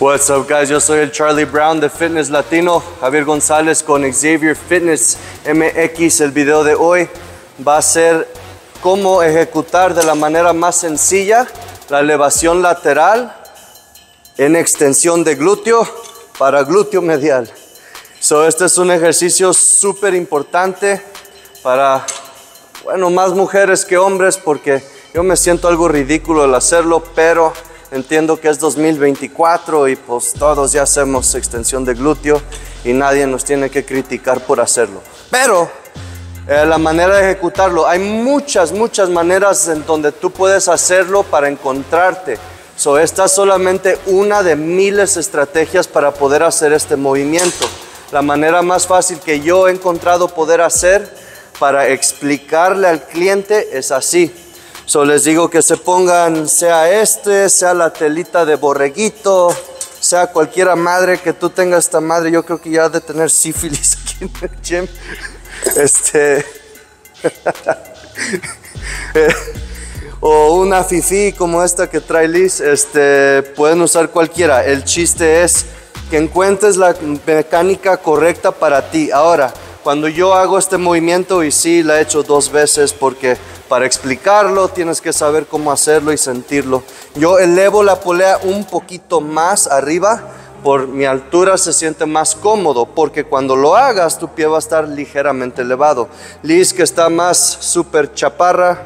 What's up, guys? Yo soy el Charlie Brown de Fitness Latino, Javier González con Xavier Fitness MX. El video de hoy va a ser cómo ejecutar de la manera más sencilla la elevación lateral en extensión de glúteo para glúteo medial. So, este es un ejercicio súper importante para, bueno, más mujeres que hombres porque yo me siento algo ridículo al hacerlo, pero Entiendo que es 2024 y pues todos ya hacemos extensión de glúteo y nadie nos tiene que criticar por hacerlo. Pero eh, la manera de ejecutarlo, hay muchas, muchas maneras en donde tú puedes hacerlo para encontrarte. So, esta es solamente una de miles de estrategias para poder hacer este movimiento. La manera más fácil que yo he encontrado poder hacer para explicarle al cliente es así. So les digo que se pongan, sea este, sea la telita de borreguito, sea cualquiera madre que tú tengas esta madre. Yo creo que ya ha de tener sífilis aquí en el gym. Este. o una fifi como esta que trae Liz, este, pueden usar cualquiera. El chiste es que encuentres la mecánica correcta para ti. Ahora, cuando yo hago este movimiento, y sí, la he hecho dos veces porque para explicarlo tienes que saber cómo hacerlo y sentirlo. Yo elevo la polea un poquito más arriba, por mi altura se siente más cómodo, porque cuando lo hagas tu pie va a estar ligeramente elevado. Liz, que está más súper chaparra,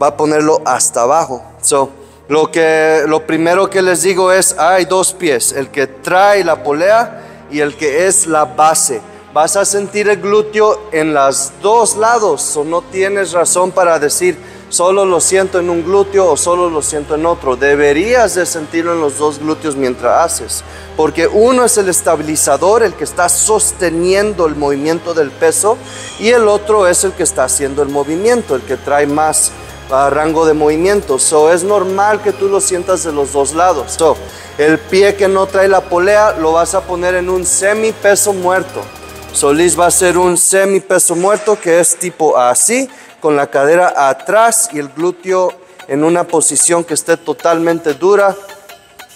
va a ponerlo hasta abajo. So, lo, que, lo primero que les digo es, hay dos pies, el que trae la polea y el que es la base vas a sentir el glúteo en los dos lados, o no tienes razón para decir solo lo siento en un glúteo o solo lo siento en otro. Deberías de sentirlo en los dos glúteos mientras haces, porque uno es el estabilizador, el que está sosteniendo el movimiento del peso, y el otro es el que está haciendo el movimiento, el que trae más ah, rango de movimiento. So, es normal que tú lo sientas de los dos lados. So, el pie que no trae la polea lo vas a poner en un semi peso muerto. Solís va a ser un semi peso muerto que es tipo así, con la cadera atrás y el glúteo en una posición que esté totalmente dura.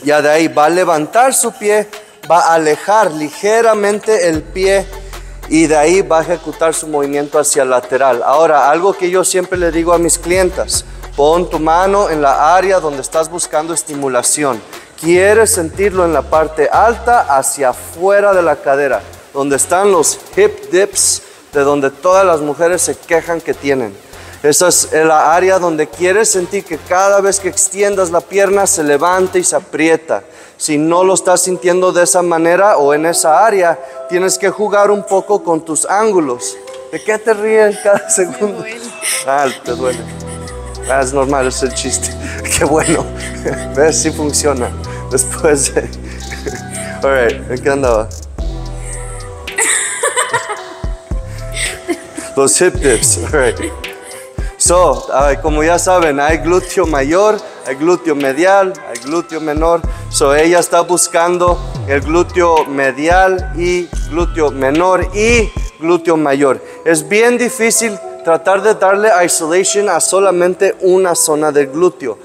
Ya de ahí va a levantar su pie, va a alejar ligeramente el pie y de ahí va a ejecutar su movimiento hacia lateral. Ahora, algo que yo siempre le digo a mis clientas, pon tu mano en la área donde estás buscando estimulación. Quieres sentirlo en la parte alta hacia afuera de la cadera donde están los hip dips, de donde todas las mujeres se quejan que tienen. Esa es la área donde quieres sentir que cada vez que extiendas la pierna se levanta y se aprieta. Si no lo estás sintiendo de esa manera o en esa área, tienes que jugar un poco con tus ángulos. ¿De qué te ríes cada segundo? Ah, te duele. Ah, es normal, es el chiste. Qué bueno. ¿Ves? Sí funciona. Después de... All right, ¿en qué andaba? Los hip dips. So, como ya saben, hay glúteo mayor, hay glúteo medial, hay glúteo menor. So, ella está buscando el glúteo medial y glúteo menor y glúteo mayor. Es bien difícil tratar de darle isolation a solamente una zona del glúteo.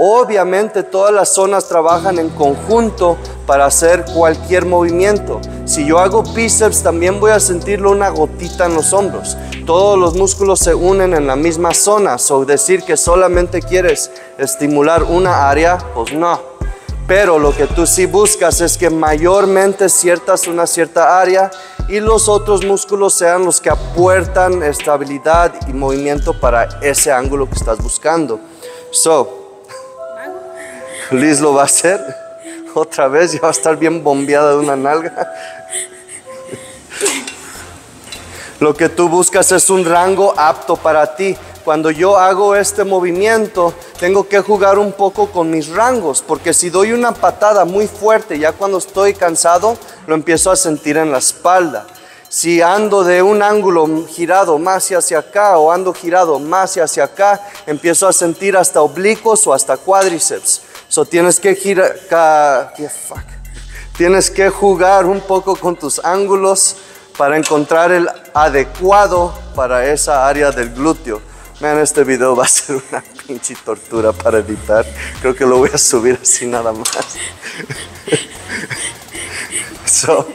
Obviamente todas las zonas trabajan en conjunto para hacer cualquier movimiento. Si yo hago bíceps también voy a sentirlo una gotita en los hombros. Todos los músculos se unen en la misma zona. O decir que solamente quieres estimular una área, pues no. Pero lo que tú sí buscas es que mayormente ciertas una cierta área y los otros músculos sean los que apuertan estabilidad y movimiento para ese ángulo que estás buscando. So, Liz lo va a hacer otra vez, ya va a estar bien bombeada de una nalga. Lo que tú buscas es un rango apto para ti. Cuando yo hago este movimiento, tengo que jugar un poco con mis rangos, porque si doy una patada muy fuerte, ya cuando estoy cansado, lo empiezo a sentir en la espalda. Si ando de un ángulo girado más hacia acá o ando girado más hacia acá, empiezo a sentir hasta oblicuos o hasta cuádriceps. So tienes que girar, tienes que jugar un poco con tus ángulos para encontrar el adecuado para esa área del glúteo. Man, este video va a ser una pinche tortura para editar. Creo que lo voy a subir así nada más. So,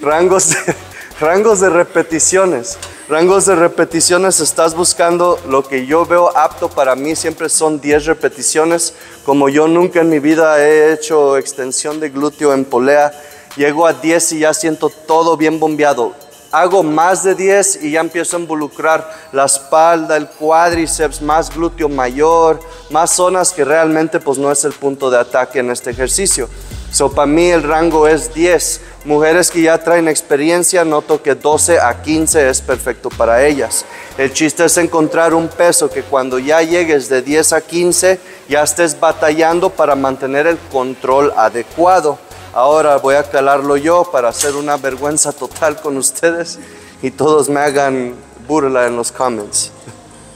rangos de, rangos de repeticiones. Rangos de repeticiones, estás buscando lo que yo veo apto para mí, siempre son 10 repeticiones. Como yo nunca en mi vida he hecho extensión de glúteo en polea, llego a 10 y ya siento todo bien bombeado. Hago más de 10 y ya empiezo a involucrar la espalda, el cuádriceps, más glúteo mayor, más zonas que realmente pues no es el punto de ataque en este ejercicio. So, para mí el rango es 10. Mujeres que ya traen experiencia, noto que 12 a 15 es perfecto para ellas. El chiste es encontrar un peso que cuando ya llegues de 10 a 15 ya estés batallando para mantener el control adecuado. Ahora voy a calarlo yo para hacer una vergüenza total con ustedes y todos me hagan burla en los comments.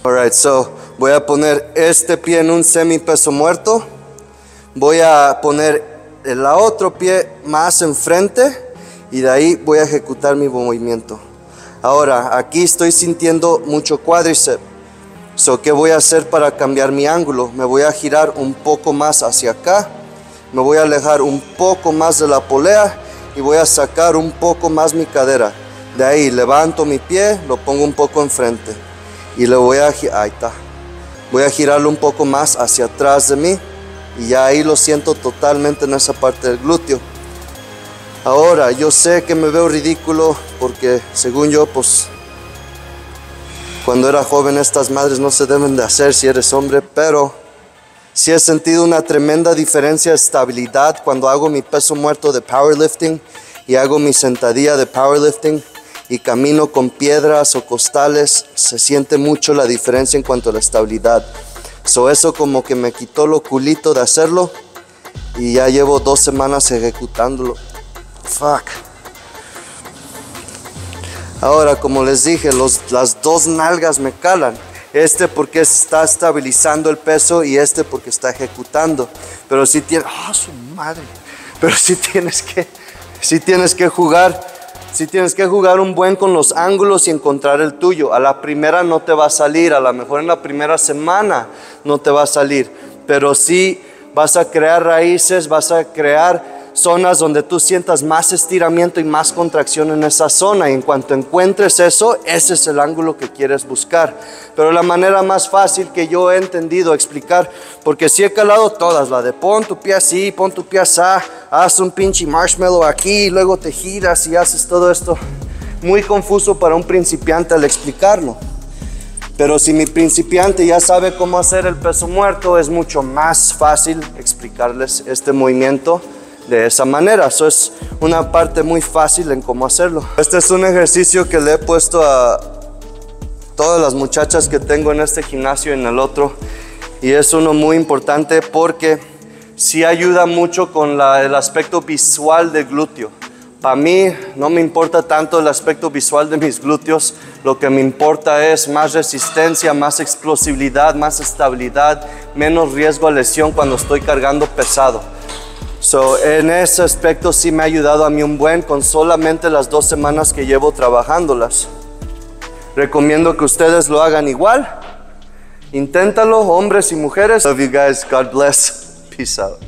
Alright, so voy a poner este pie en un semi peso muerto. Voy a poner el otro pie más enfrente y de ahí voy a ejecutar mi movimiento. Ahora, aquí estoy sintiendo mucho cuádriceps. So, ¿Qué voy a hacer para cambiar mi ángulo? Me voy a girar un poco más hacia acá. Me voy a alejar un poco más de la polea y voy a sacar un poco más mi cadera. De ahí levanto mi pie, lo pongo un poco enfrente y le voy a ahí está. Voy a girarlo un poco más hacia atrás de mí y ya ahí lo siento totalmente en esa parte del glúteo. Ahora, yo sé que me veo ridículo porque según yo, pues cuando era joven estas madres no se deben de hacer si eres hombre, pero sí he sentido una tremenda diferencia de estabilidad cuando hago mi peso muerto de powerlifting y hago mi sentadilla de powerlifting y camino con piedras o costales, se siente mucho la diferencia en cuanto a la estabilidad. So eso como que me quitó lo culito de hacerlo y ya llevo dos semanas ejecutándolo. Fuck. Ahora, como les dije, los, las dos nalgas me calan. Este porque está estabilizando el peso y este porque está ejecutando. Pero si tienes, ¡ah, su madre! Pero si tienes que, si tienes que jugar si tienes que jugar un buen con los ángulos y encontrar el tuyo. A la primera no te va a salir, a lo mejor en la primera semana no te va a salir, pero sí vas a crear raíces, vas a crear zonas donde tú sientas más estiramiento y más contracción en esa zona. Y en cuanto encuentres eso, ese es el ángulo que quieres buscar. Pero la manera más fácil que yo he entendido explicar, porque si he calado todas, la de pon tu pie así, pon tu pie así, haz un pinche marshmallow aquí, luego te giras y haces todo esto. Muy confuso para un principiante al explicarlo. Pero si mi principiante ya sabe cómo hacer el peso muerto, es mucho más fácil explicarles este movimiento de esa manera. Eso es una parte muy fácil en cómo hacerlo. Este es un ejercicio que le he puesto a todas las muchachas que tengo en este gimnasio y en el otro. Y es uno muy importante porque sí ayuda mucho con el aspecto visual del glúteo. Para mí no me importa tanto el aspecto visual de mis glúteos, lo que me importa es más resistencia, más explosividad, más estabilidad, menos riesgo a lesión cuando estoy cargando pesado. So, en ese aspecto sí me ha ayudado a mí un buen con solamente las dos semanas que llevo trabajándolas. Recomiendo que ustedes lo hagan igual. Inténtalo, hombres y mujeres. Love you guys. God bless. Peace out.